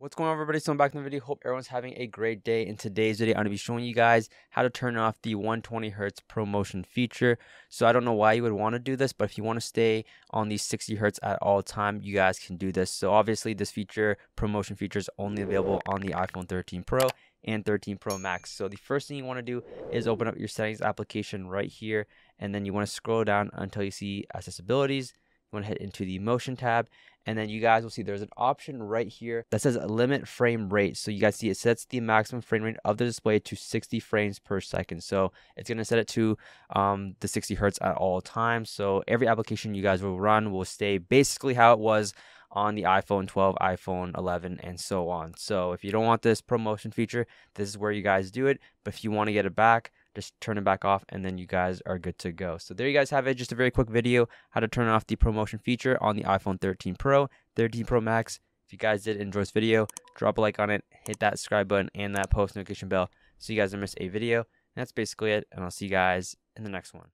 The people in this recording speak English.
What's going on everybody? So I'm back in the video. Hope everyone's having a great day. In today's video, I'm going to be showing you guys how to turn off the 120 Hertz ProMotion feature. So I don't know why you would want to do this, but if you want to stay on these 60 Hertz at all time, you guys can do this. So obviously this feature, ProMotion feature is only available on the iPhone 13 Pro and 13 Pro Max. So the first thing you want to do is open up your settings application right here. And then you want to scroll down until you see accessibilities. Want to head into the motion tab and then you guys will see there's an option right here that says limit frame rate. So you guys see it sets the maximum frame rate of the display to 60 frames per second. So it's going to set it to um, the 60 hertz at all times. So every application you guys will run will stay basically how it was on the iPhone 12, iPhone 11, and so on. So if you don't want this ProMotion feature, this is where you guys do it. But if you want to get it back, just turn it back off and then you guys are good to go. So there you guys have it. Just a very quick video how to turn off the ProMotion feature on the iPhone 13 Pro, 13 Pro Max. If you guys did enjoy this video, drop a like on it, hit that subscribe button and that post notification bell so you guys don't miss a video. And that's basically it. And I'll see you guys in the next one.